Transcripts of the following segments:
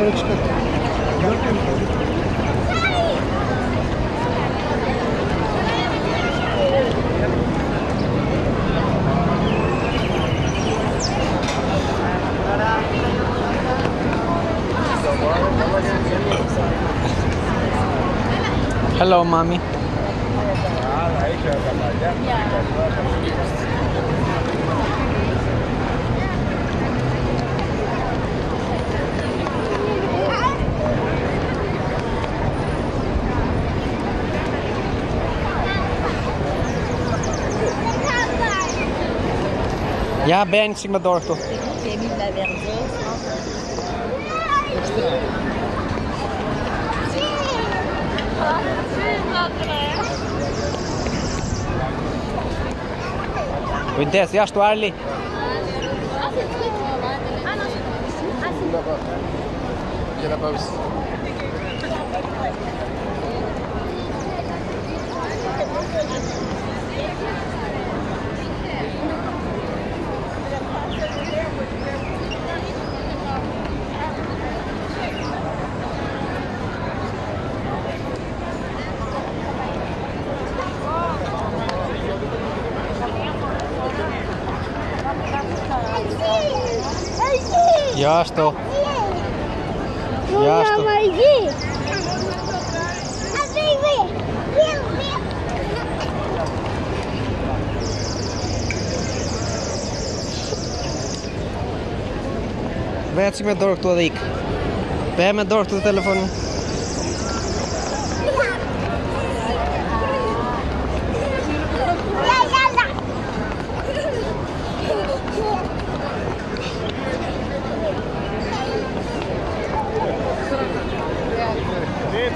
dışarı çıkar. Hello, mommy. Ja, ben ik maar door toch? ja, bij ja, Uite, Ja! Ja! tu, Jashto. Jashto. Veci me dorë këtu edhe ikë. Pe me dorë këtu telefonin.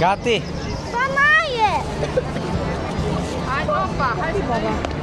Gati. Mama je. Aj, opa, hajde baba.